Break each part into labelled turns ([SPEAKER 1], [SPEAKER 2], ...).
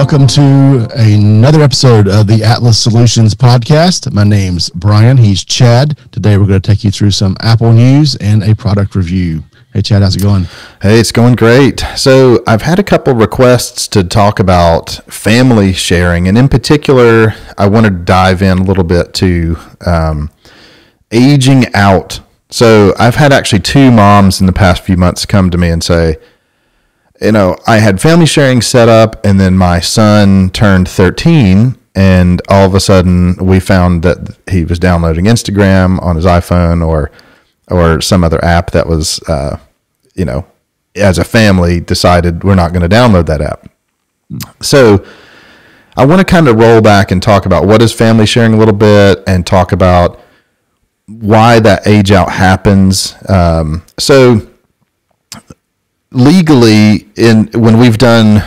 [SPEAKER 1] Welcome to another episode of the Atlas Solutions podcast. My name's Brian. He's Chad. Today we're going to take you through some Apple news and a product review. Hey, Chad, how's it going?
[SPEAKER 2] Hey, it's going great. So, I've had a couple requests to talk about family sharing, and in particular, I want to dive in a little bit to um, aging out. So, I've had actually two moms in the past few months come to me and say, you know, I had family sharing set up, and then my son turned 13, and all of a sudden we found that he was downloading Instagram on his iPhone or or some other app that was, uh, you know, as a family decided we're not going to download that app. So I want to kind of roll back and talk about what is family sharing a little bit and talk about why that age out happens. Um, so legally, in when we've done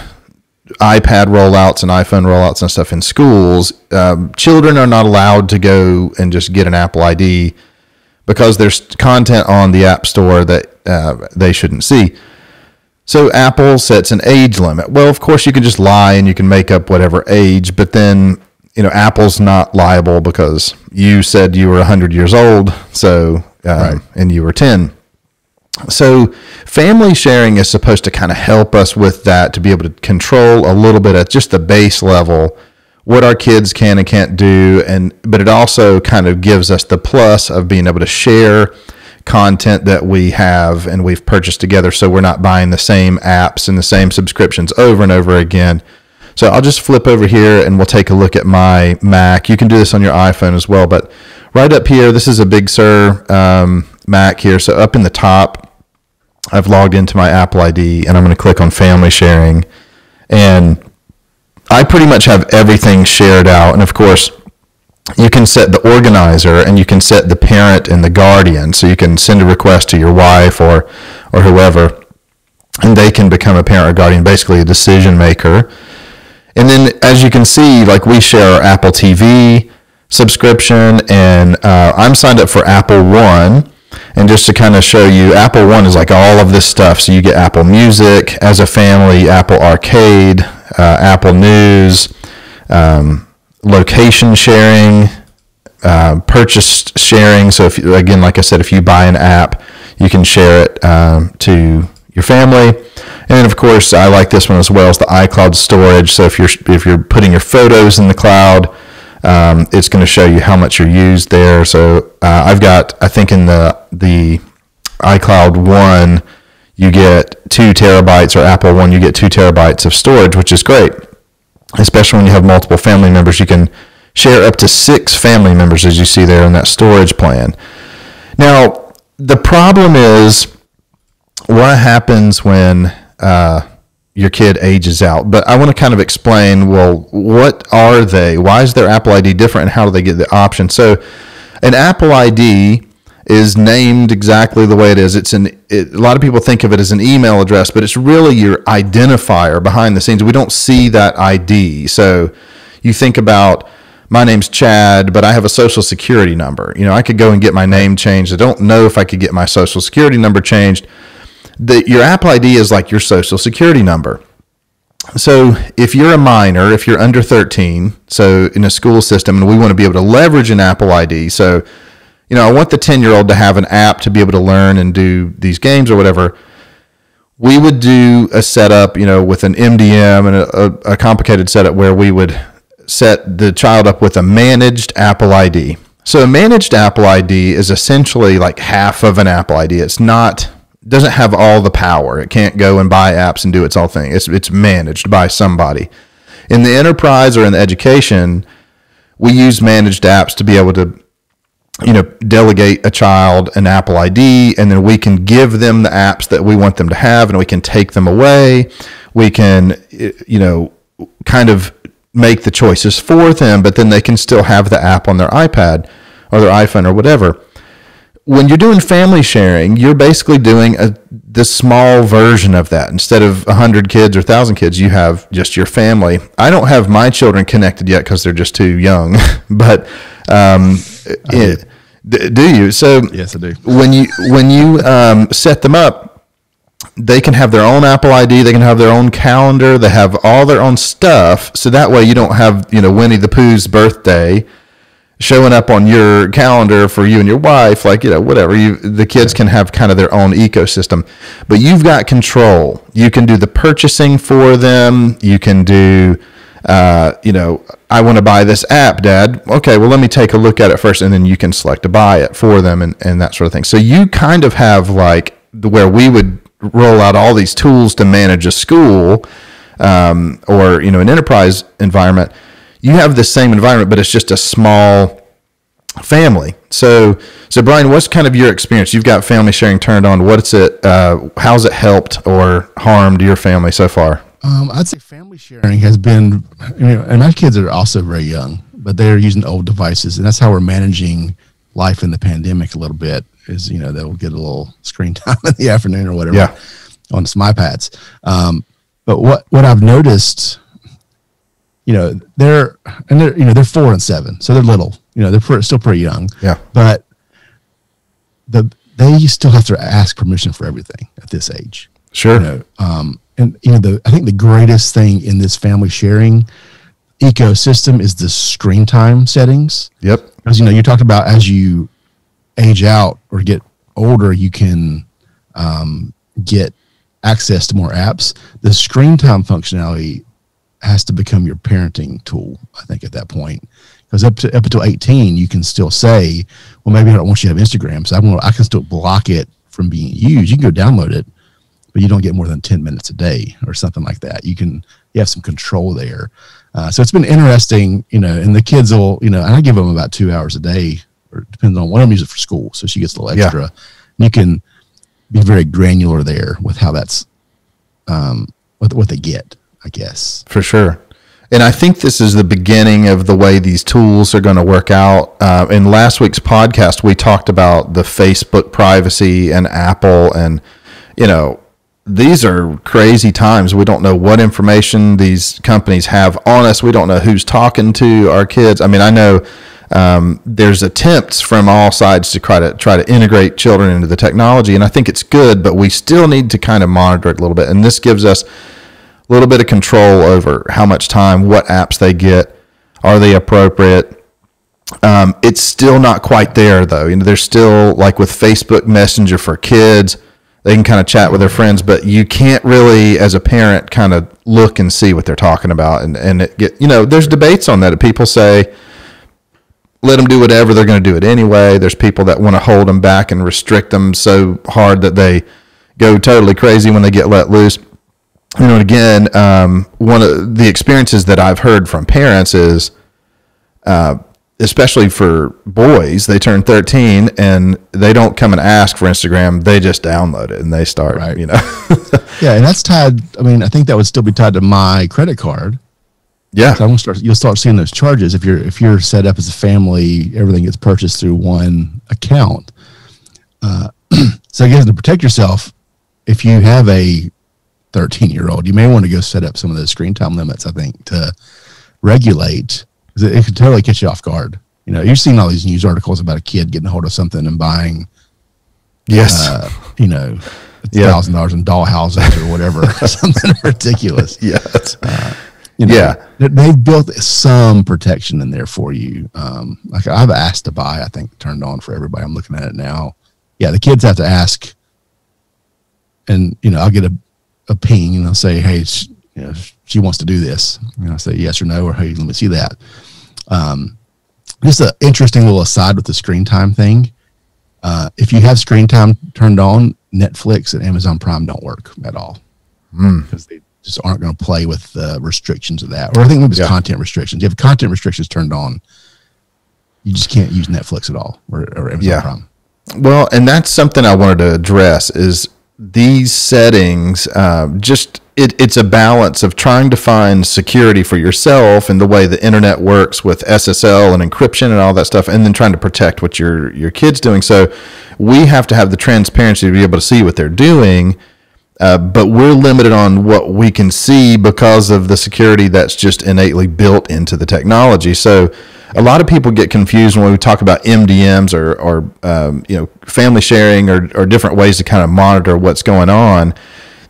[SPEAKER 2] iPad rollouts and iPhone rollouts and stuff in schools, um, children are not allowed to go and just get an Apple ID because there's content on the App Store that uh, they shouldn't see. So Apple sets an age limit. Well, of course, you can just lie and you can make up whatever age, but then you know Apple's not liable because you said you were 100 years old, so um, right. and you were 10. So family sharing is supposed to kind of help us with that to be able to control a little bit at just the base level what our kids can and can't do and but it also kind of gives us the plus of being able to share content that we have and we've purchased together so we're not buying the same apps and the same subscriptions over and over again so I'll just flip over here and we'll take a look at my Mac. You can do this on your iPhone as well, but right up here, this is a Big Sur um, Mac here. So up in the top, I've logged into my Apple ID and I'm going to click on Family Sharing. And I pretty much have everything shared out. And of course, you can set the organizer and you can set the parent and the guardian. So you can send a request to your wife or, or whoever, and they can become a parent or guardian, basically a decision maker. And then as you can see, like we share our Apple TV subscription and uh, I'm signed up for Apple One. And just to kind of show you, Apple One is like all of this stuff. So you get Apple Music as a family, Apple Arcade, uh, Apple News, um, location sharing, uh, purchase sharing. So if again, like I said, if you buy an app, you can share it um, to your family. And then of course, I like this one as well as the iCloud storage. So if you're if you're putting your photos in the cloud, um, it's going to show you how much you're used there. So uh, I've got, I think in the the iCloud one, you get two terabytes, or Apple One, you get two terabytes of storage, which is great. Especially when you have multiple family members, you can share up to six family members, as you see there in that storage plan. Now, the problem is what happens when uh, your kid ages out. But I want to kind of explain well, what are they? Why is their Apple ID different and how do they get the option? So, an Apple ID is named exactly the way it is. It's an it, a lot of people think of it as an email address, but it's really your identifier behind the scenes. We don't see that ID. So, you think about my name's Chad, but I have a social security number. You know, I could go and get my name changed. I don't know if I could get my social security number changed the, your Apple ID is like your social security number. So if you're a minor, if you're under 13, so in a school system, and we want to be able to leverage an Apple ID, so you know, I want the 10 year old to have an app to be able to learn and do these games or whatever. We would do a setup, you know, with an MDM and a, a, a complicated setup where we would set the child up with a managed Apple ID. So a managed Apple ID is essentially like half of an Apple ID. It's not doesn't have all the power. It can't go and buy apps and do its all thing. It's it's managed by somebody. In the enterprise or in the education, we use managed apps to be able to you know delegate a child an Apple ID and then we can give them the apps that we want them to have and we can take them away. We can you know kind of make the choices for them, but then they can still have the app on their iPad or their iPhone or whatever when you're doing family sharing, you're basically doing a this small version of that. Instead of hundred kids or thousand kids, you have just your family. I don't have my children connected yet because they're just too young. but um, it, do. do you? So
[SPEAKER 1] yes, I do.
[SPEAKER 2] When you when you um, set them up, they can have their own Apple ID, they can have their own calendar, they have all their own stuff. So that way you don't have, you know, Winnie the Pooh's birthday showing up on your calendar for you and your wife, like, you know, whatever. You the kids can have kind of their own ecosystem. But you've got control. You can do the purchasing for them. You can do uh, you know, I want to buy this app, Dad. Okay, well, let me take a look at it first, and then you can select to buy it for them and, and that sort of thing. So you kind of have like where we would roll out all these tools to manage a school um, or you know an enterprise environment. You have the same environment, but it's just a small family. So, so Brian, what's kind of your experience? You've got family sharing turned on. What's it? Uh, how's it helped or harmed your family so far?
[SPEAKER 1] Um, I'd say family sharing has been, you know, and my kids are also very young, but they're using old devices, and that's how we're managing life in the pandemic a little bit. Is you know they'll get a little screen time in the afternoon or whatever
[SPEAKER 2] Yeah.
[SPEAKER 1] on some iPads. Um, but what what I've noticed, you know, they're and they're you know they're four and seven, so they're little. You know, they're pre- still pretty young.
[SPEAKER 2] Yeah.
[SPEAKER 1] But the they still have to ask permission for everything at this age
[SPEAKER 2] Sure.
[SPEAKER 1] you know, um, and you know, the I think the greatest thing in this family sharing ecosystem is the screen time settings.
[SPEAKER 2] Yep.
[SPEAKER 1] Because you know, you talked about as you age out or get older, you can um, get access to more apps. The screen time functionality has to become your parenting tool. I think at that point, because up to up until eighteen, you can still say, "Well, maybe I don't want you to have Instagram, so I'm gonna, I can still block it from being used. You can go download it, but you don't get more than 10 minutes a day or something like that. You can, you have some control there. Uh, so it's been interesting, you know, and the kids will, you know, and I give them about two hours a day, or it depends on what I'm using for school. So she gets a little
[SPEAKER 2] Yeah.
[SPEAKER 1] extra. You can be very granular there with how that's, um, what, what they get, I guess.
[SPEAKER 2] For sure. And I think this is the beginning of the way these tools are going to work out. Uh, in last week's podcast, we talked about the Facebook privacy and Apple, and you know, these are crazy times. We don't know what information these companies have on us. We don't know who's talking to our kids. I mean, I know um, there's attempts from all sides to try to try to integrate children into the technology, and I think it's good, but we still need to kind of monitor it a little bit. And this gives us a little bit of control over how much time, what apps they get, are they appropriate. Um, it's still not quite there though. You know, there's still like with Facebook Messenger for kids, they can kind of chat with their friends, but you can't really, as a parent, kind of look and see what they're talking about. And and it get you know, there's debates on that. People say let them do whatever they're going to do it anyway. There's people that want to hold them back and restrict them so hard that they go totally crazy when they get let loose you know, again, um, one of the experiences that I've heard from parents is, uh, especially for boys, they turn 13 and they don't come and ask for Instagram. They just download it and they start,
[SPEAKER 1] Right.
[SPEAKER 2] you know.
[SPEAKER 1] Yeah. And that's tied. I mean, I think that would still be tied to my credit card.
[SPEAKER 2] yeah.
[SPEAKER 1] So I'm gonna start. You'll start seeing those charges if you're if you're set up as a family. Everything gets purchased through one account. Uh, so again, to protect yourself, if you have a 13 year old, you may want to go set up some of those screen time limits. I think to regulate it, it could totally catch you off guard. You know, you've seen all these news articles about a kid getting a hold of something and buying,
[SPEAKER 2] Yes.
[SPEAKER 1] uh, you know,
[SPEAKER 2] Yeah.
[SPEAKER 1] thousand dollars in dollhouses or whatever, something ridiculous.
[SPEAKER 2] yes.
[SPEAKER 1] You know,
[SPEAKER 2] Yeah.
[SPEAKER 1] they- They've built some protection in there for you. Um, like I've asked to buy, I think turned on for everybody. I'm looking at it now. Yeah, the kids have to ask, and you know, I'll get a, a ping and I'll say, "Hey, sh you know, she wants to do this." And I say yes or no, or hey, let me see that. Um, just an interesting little aside with the screen time thing. Uh, if you have screen time turned on, Netflix and Amazon Prime don't work at all because they just aren't going to play with the restrictions of that. Or I think maybe it's
[SPEAKER 2] Yeah.
[SPEAKER 1] content restrictions. You have content restrictions turned on, you just can't use Netflix at all or, or Amazon
[SPEAKER 2] Yeah.
[SPEAKER 1] Prime.
[SPEAKER 2] Well, and that's something I wanted to address is these settings. Uh, just it, it's a balance of trying to find security for yourself and the way the internet works with SSL and encryption and all that stuff, and then trying to protect what your your kids doing. So we have to have the transparency to be able to see what they're doing. Uh, but we're limited on what we can see because of the security that's just innately built into the technology. So a lot of people get confused when we talk about MDMs or, or um, you know family sharing or, or different ways to kind of monitor what's going on.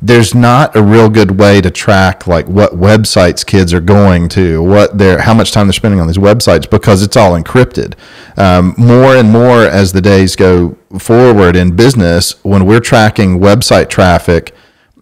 [SPEAKER 2] there's not a real good way to track like what websites kids are going to, what they're, how much time they're spending on these websites because it's all encrypted. Um, more and more as the days go forward in business, when we're tracking website traffic,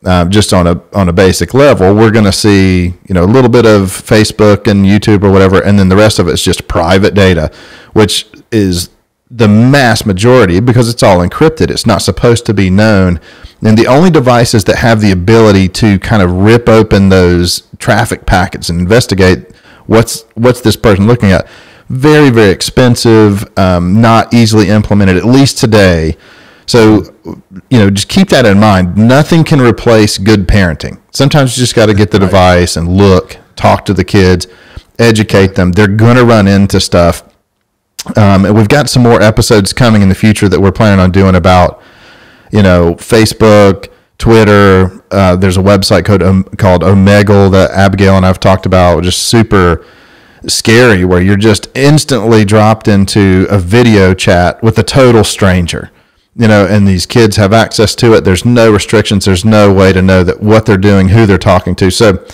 [SPEAKER 2] um, just on a on a basic level, we're going to see you know a little bit of Facebook and YouTube or whatever, and then the rest of it is just private data, which is the mass majority because it's all encrypted. It's not supposed to be known. And the only devices that have the ability to kind of rip open those traffic packets and investigate what's what's this person looking at, very very expensive, um, not easily implemented at least today. So, you know, just keep that in mind. Nothing can replace good parenting. Sometimes you just got to get the right. device and look, talk to the kids, educate them. They're going to run into stuff um, and we've got some more episodes coming in the future that we're planning on doing about, you know, Facebook, Twitter. Uh, there's a website called um, called Omegle that Abigail and I've talked about. Just super scary, where you're just instantly dropped into a video chat with a total stranger. You know, and these kids have access to it. There's no restrictions. There's no way to know that what they're doing, who they're talking to. So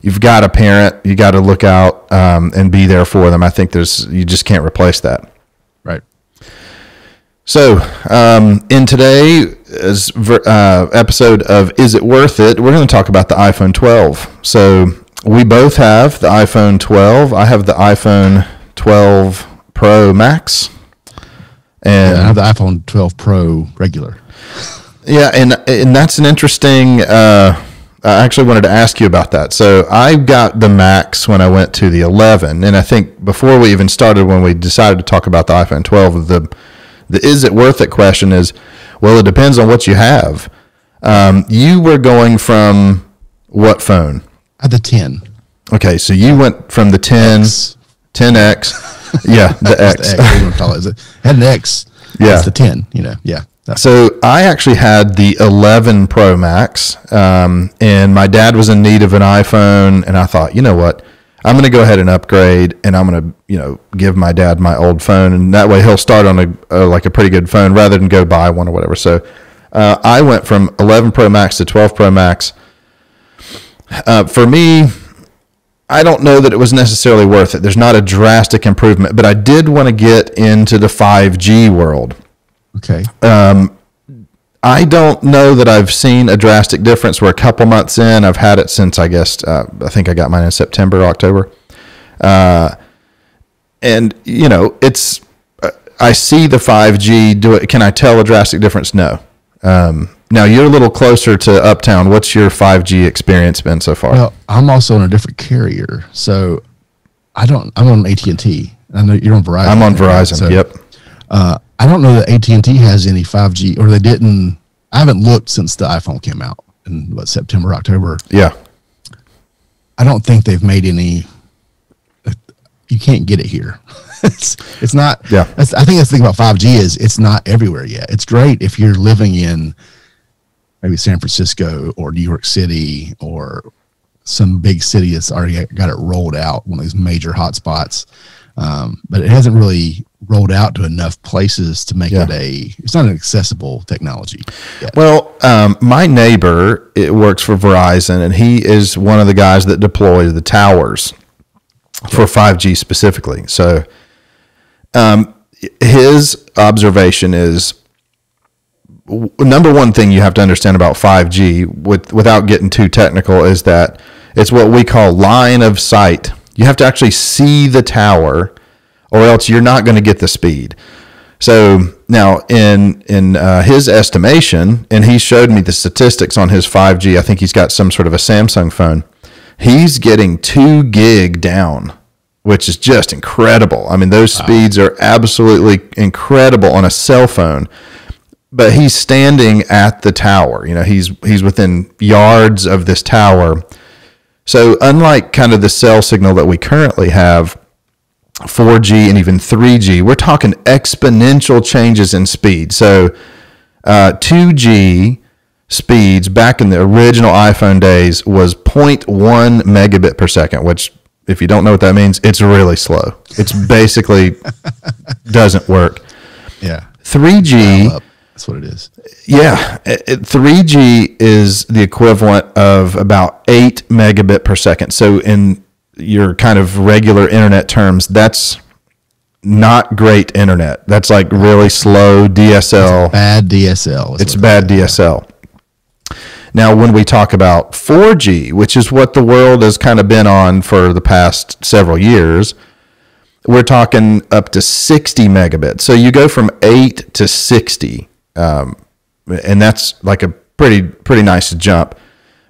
[SPEAKER 2] you've got a parent, you got to look out um, and be there for them. I think there's you just can't replace that.
[SPEAKER 1] Right.
[SPEAKER 2] So, um, in today's uh, episode of Is It Worth It, we're going to talk about the iPhone 12. So, we both have the iPhone 12. I have the iPhone 12 Pro Max.
[SPEAKER 1] And yeah, I have the iPhone 12 Pro regular.
[SPEAKER 2] Yeah, and and that's an interesting uh, I actually wanted to ask you about that. So I got the Max when I went to the 11, and I think before we even started, when we decided to talk about the iPhone 12, the the is it worth it question is, well, it depends on what you have. Um, you were going from what phone?
[SPEAKER 1] At the 10.
[SPEAKER 2] Okay, so you went from the 10, X. 10X. yeah, the X. the X.
[SPEAKER 1] call it. it had an X. Yeah. It's the 10, you know, yeah.
[SPEAKER 2] So I actually had the 11 Pro Max, um, and my dad was in need of an iPhone, and I thought, you know what, I'm going to go ahead and upgrade, and I'm going to, you know, give my dad my old phone, and that way he'll start on a, a like a pretty good phone rather than go buy one or whatever. So uh, I went from 11 Pro Max to 12 Pro Max. Uh, for me, I don't know that it was necessarily worth it. There's not a drastic improvement, but I did want to get into the 5G world.
[SPEAKER 1] Okay.
[SPEAKER 2] Um, I don't know that I've seen a drastic difference. We're a couple months in. I've had it since I guess uh, I think I got mine in September, October. Uh, and you know, it's uh, I see the 5G. Do it? Can I tell a drastic difference? No. Um, now you're a little closer to Uptown. What's your 5G experience been so far?
[SPEAKER 1] Well, I'm also on a different carrier, so I don't. I'm on AT and T. I know you're on Verizon.
[SPEAKER 2] I'm on Verizon. So, yep.
[SPEAKER 1] Uh, I don't know that AT and T has any 5G, or they didn't. I haven't looked since the iPhone came out in what September, October.
[SPEAKER 2] Yeah,
[SPEAKER 1] I don't think they've made any. You can't get it here. it's it's not.
[SPEAKER 2] Yeah,
[SPEAKER 1] I think that's the thing about 5G is it's not everywhere yet. It's great if you're living in maybe San Francisco or New York City or some big city that's already got it rolled out, one of these major hotspots. Um, but it hasn't really rolled out to enough places to make yeah. it a it's not an accessible technology
[SPEAKER 2] yet. well um, my neighbor it works for verizon and he is one of the guys that deploys the towers for 5g specifically so um, his observation is number one thing you have to understand about 5g with, without getting too technical is that it's what we call line of sight you have to actually see the tower or else you're not going to get the speed. So now, in in uh, his estimation, and he showed me the statistics on his 5G. I think he's got some sort of a Samsung phone. He's getting two gig down, which is just incredible. I mean, those wow. speeds are absolutely incredible on a cell phone. But he's standing at the tower. You know, he's he's within yards of this tower. So unlike kind of the cell signal that we currently have 4G and even 3G, we're talking exponential changes in speed. So, uh, 2G speeds back in the original iPhone days was 0.1 megabit per second, which, if you don't know what that means, it's really slow. It's basically doesn't work.
[SPEAKER 1] Yeah.
[SPEAKER 2] 3G
[SPEAKER 1] That's what it is.
[SPEAKER 2] Yeah, it, it- 3G is the equivalent of about 8 megabit per second. So in your kind of regular internet terms, that's not great internet. That's like really slow DSL.
[SPEAKER 1] Bad DSL.
[SPEAKER 2] It's bad DSL. Now, when we talk about 4G, which is what the world has kind of been on for the past several years, we're talking up to 60 megabits. So you go from 8 to 60, um, and that's like a pretty pretty nice jump.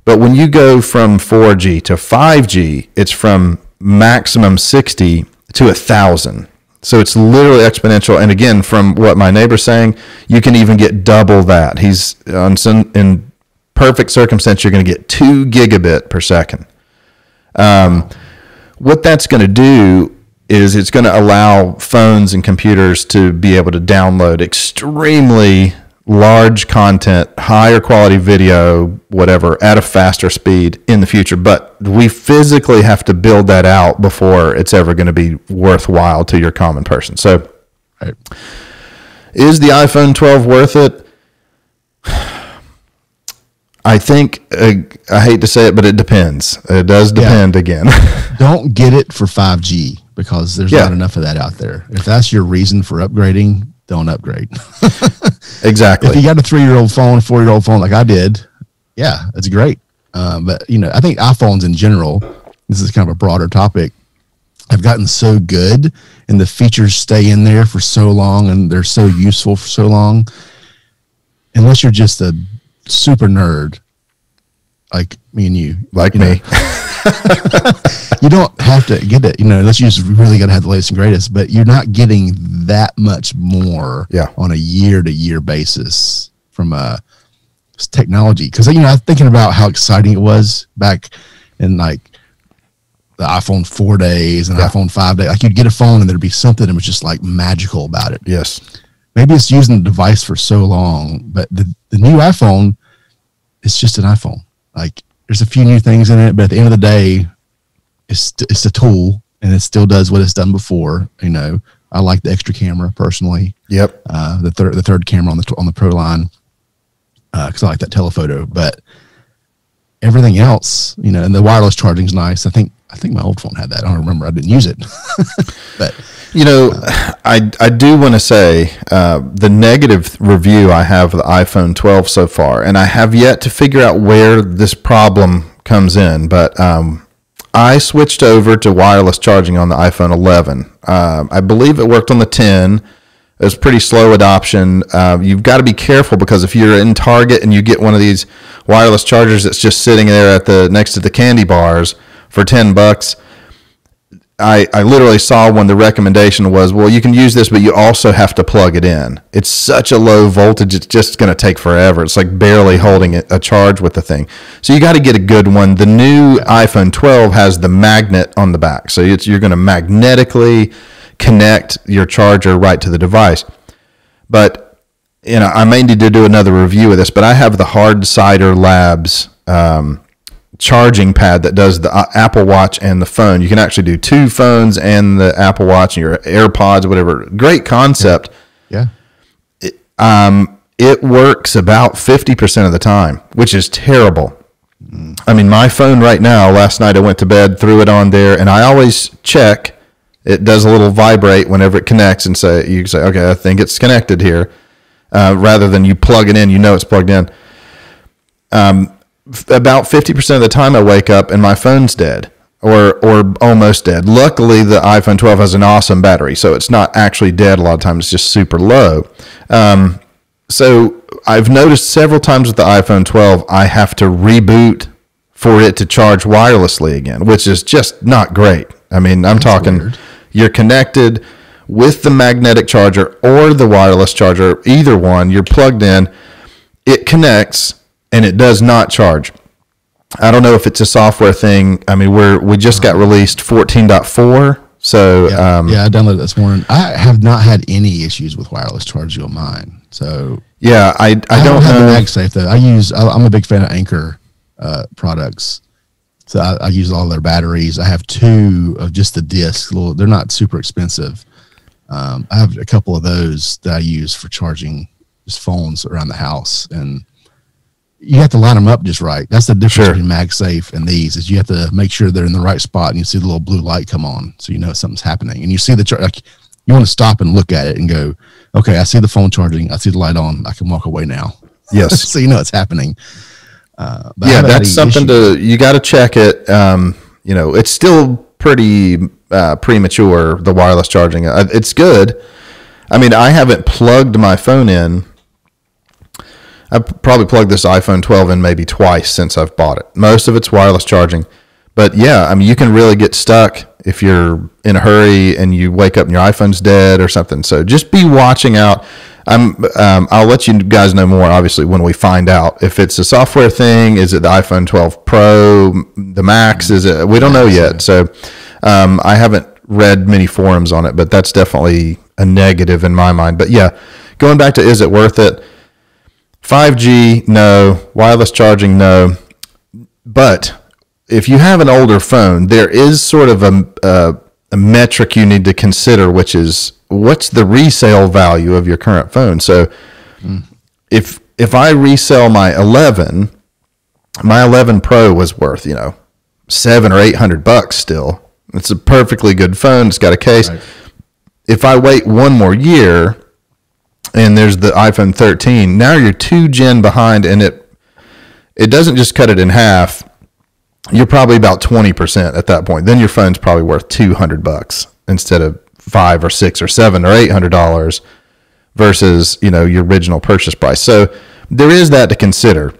[SPEAKER 2] But when you go from 4G to 5G, it's from maximum 60 to a 1,000. So it's literally exponential. And again, from what my neighbor's saying, you can even get double that. He's on some, in perfect circumstance, you're going to get two gigabit per second. Um, what that's going to do is it's going to allow phones and computers to be able to download extremely large content, higher quality video, whatever, at a faster speed in the future. But we physically have to build that out before it's ever going to be worthwhile to your common person. So,
[SPEAKER 1] Right.
[SPEAKER 2] is the iPhone 12 worth it? I think uh, I hate to say it, but it depends. It does depend again.
[SPEAKER 1] Don't get it for 5G because there's
[SPEAKER 2] Yeah.
[SPEAKER 1] not enough of that out there. If that's your reason for upgrading, don't upgrade.
[SPEAKER 2] exactly.
[SPEAKER 1] if you got a three year old phone, four year old phone like I did, yeah, it's great. Um, but you know, I think iPhones in general, this is kind of a broader topic, have gotten so good and the features stay in there for so long and they're so useful for so long. Unless you're just a super nerd like me and you,
[SPEAKER 2] like
[SPEAKER 1] you
[SPEAKER 2] me.
[SPEAKER 1] you don't have to get it, you know, unless you just really got to have the latest and greatest, but you're not getting that much more
[SPEAKER 2] Yeah.
[SPEAKER 1] on a year to year basis from uh, s- technology. Cause, you know, I'm thinking about how exciting it was back in like the iPhone 4 days and
[SPEAKER 2] Yeah.
[SPEAKER 1] iPhone 5 days. Like you'd get a phone and there'd be something that was just like magical about it.
[SPEAKER 2] Yes.
[SPEAKER 1] Maybe it's using the device for so long, but the, the new iPhone is just an iPhone. Like there's a few new things in it, but at the end of the day, it's it's a tool and it still does what it's done before. You know, I like the extra camera personally,
[SPEAKER 2] Yep.
[SPEAKER 1] uh, the third the third camera on the on the Pro line because I like that telephoto. But everything else, you know, and the wireless charging is nice. I think I think my old phone had that. I don't remember. I didn't use it, but
[SPEAKER 2] You know, I, I do want to say uh, the negative review I have of the iPhone 12 so far, and I have yet to figure out where this problem comes in, but um, I switched over to wireless charging on the iPhone 11. Um, I believe it worked on the 10. It was pretty slow adoption. Uh, you've got to be careful because if you're in Target and you get one of these wireless chargers that's just sitting there at the next to the candy bars for 10 bucks, I, I literally saw when the recommendation was, well, you can use this, but you also have to plug it in. It's such a low voltage, it's just going to take forever. It's like barely holding it, a charge with the thing. So you got to get a good one. The new iPhone 12 has the magnet on the back. So it's, you're going to magnetically connect your charger right to the device. But, you know, I may need to do another review of this, but I have the Hard Cider Labs um, charging pad that does the uh, Apple Watch and the phone. You can actually do two phones and the Apple Watch and your AirPods, whatever. Great concept.
[SPEAKER 1] yeah, It,
[SPEAKER 2] Um, it works about 50% of the time, which is terrible. I mean, my phone right now, last night I went to bed, threw it on there, and I always check. It does a little vibrate whenever it connects and say, you say, okay, I think it's connected here. Uh, rather than you plug it in, you know it's plugged in. Um, f- about 50% of the time I wake up and my phone's dead or or almost dead. Luckily, the iPhone 12 has an awesome battery, so it's not actually dead. A lot of times, it's just super low. Um, so I've noticed several times with the iPhone 12, I have to reboot for it to charge wirelessly again, which is just not great. I mean, I'm talking
[SPEAKER 1] weird.
[SPEAKER 2] you're connected with the magnetic charger or the wireless charger, either one, you're plugged in, it connects and it does not charge. I don't know if it's a software thing. I mean, we're we just got released 14.4, so
[SPEAKER 1] yeah,
[SPEAKER 2] um,
[SPEAKER 1] yeah. I downloaded this morning. I have not had any issues with wireless charging on mine. So
[SPEAKER 2] yeah, I I,
[SPEAKER 1] I
[SPEAKER 2] don't
[SPEAKER 1] don't have
[SPEAKER 2] know.
[SPEAKER 1] the MagSafe though. I use. I, I'm a big fan of Anker uh, products. So I, I use all their batteries. I have two of just the discs. Little, they're not super expensive. Um, I have a couple of those that I use for charging just phones around the house, and you have to line them up just right. That's the difference
[SPEAKER 2] Sure.
[SPEAKER 1] between MagSafe and these is you have to make sure they're in the right spot, and you see the little blue light come on, so you know something's happening, and you see the char- like you want to stop and look at it and go, okay, I see the phone charging, I see the light on, I can walk away now.
[SPEAKER 2] Yes.
[SPEAKER 1] so you know it's happening. Uh,
[SPEAKER 2] yeah, that's something
[SPEAKER 1] issue-
[SPEAKER 2] to you got to check it. Um, you know, it's still pretty uh, premature. The wireless charging, uh, it's good. I mean, I haven't plugged my phone in. I've probably plugged this iPhone 12 in maybe twice since I've bought it. Most of it's wireless charging, but yeah, I mean, you can really get stuck if you're in a hurry and you wake up and your iPhone's dead or something. So just be watching out. I'm, um, I'll let you guys know more, obviously, when we find out if it's a software thing. Is it the iPhone 12 Pro, the Max? Is it? We don't know yet. So um, I haven't read many forums on it, but that's definitely a negative in my mind. But yeah, going back to is it worth it? 5G, no. Wireless charging, no. But if you have an older phone, there is sort of a, a, a metric you need to consider, which is what's the resale value of your current phone. So hmm. if if I resell my 11, my 11 Pro was worth you know seven or eight hundred bucks still. It's a perfectly good phone. It's got a case.
[SPEAKER 1] Right.
[SPEAKER 2] If I wait one more year, and there's the iPhone 13, now you're two gen behind, and it it doesn't just cut it in half. You're probably about 20% at that point. Then your phone's probably worth 200 bucks instead of five or six or seven or eight hundred dollars versus you know your original purchase price. So there is that to consider.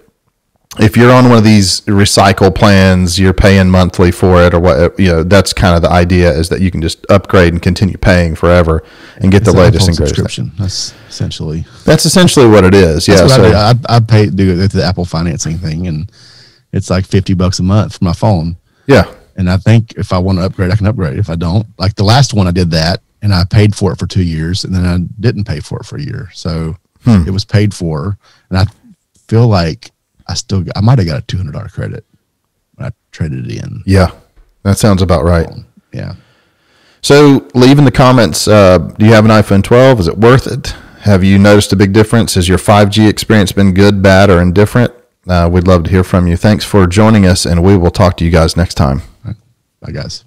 [SPEAKER 2] If you're on one of these recycle plans, you're paying monthly for it, or what you know. That's kind of the idea is that you can just upgrade and continue paying forever and get
[SPEAKER 1] It's
[SPEAKER 2] the latest and greatest.
[SPEAKER 1] subscription. That's essentially
[SPEAKER 2] That's essentially what it is. Yeah. So
[SPEAKER 1] I, do. I, I pay do it the Apple financing thing, and it's like fifty bucks a month for my phone.
[SPEAKER 2] yeah,
[SPEAKER 1] And I think if I want to upgrade, I can upgrade. If I don't, like the last one, I did that, and I paid for it for two years, and then I didn't pay for it for a year, so
[SPEAKER 2] Hmm.
[SPEAKER 1] it was paid for, and I feel like I still I might have got a two hundred dollar credit when I traded it in.
[SPEAKER 2] yeah, that sounds about right.
[SPEAKER 1] Yeah,
[SPEAKER 2] So leave in the comments. Uh, do you have an iPhone 12? Is it worth it? Have you noticed a big difference? Has your 5G experience been good, bad, or indifferent? Uh, we'd love to hear from you. Thanks for joining us, and we will talk to you guys next time.
[SPEAKER 1] bye guys.